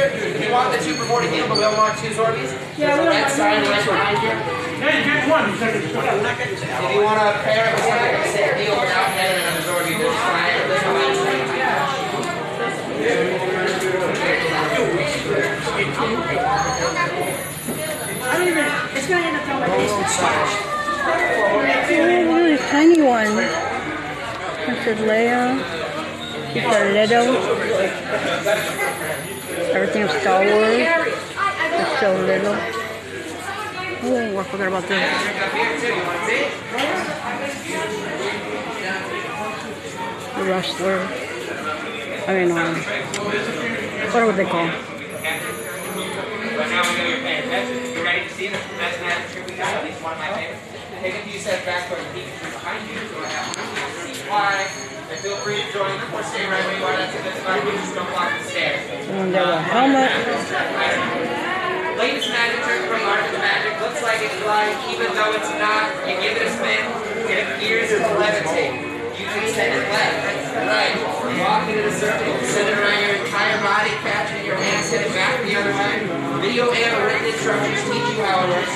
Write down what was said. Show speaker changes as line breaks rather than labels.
here. If you want the two before the heal, but we don't want two Zorbies,
Yeah, we don't
red
want
sign
two.
right behind you.
Yeah, you get one. You.
If you want to pair it with something like say heal without having another Zorby, there's fine. There's no red sign.
I don't even, it's gonna end up on my basement.
Really tiny one. This is Leia. These are little. Everything's Star Wars. It's so little. Oh, I forgot about this. The wrestler. I mean, um, what would they call?
But now we know attention. You ready to see the best magic trick we one of my favorites. Take a few steps back toward the behind you. So I have to see why. And feel free to join or stay right where you are. That's. That's just don't block the.
And there's a helmet.
Latest magic trick from Art of Magic. Looks like it's flying, even though it's not. You give it a spin, it appears to levitate. Use extended leg. Right. Walk into the circle. Send it around your entire body. Catch it in your hands. Hit it back the other way. Video and written instructions teach you how it works,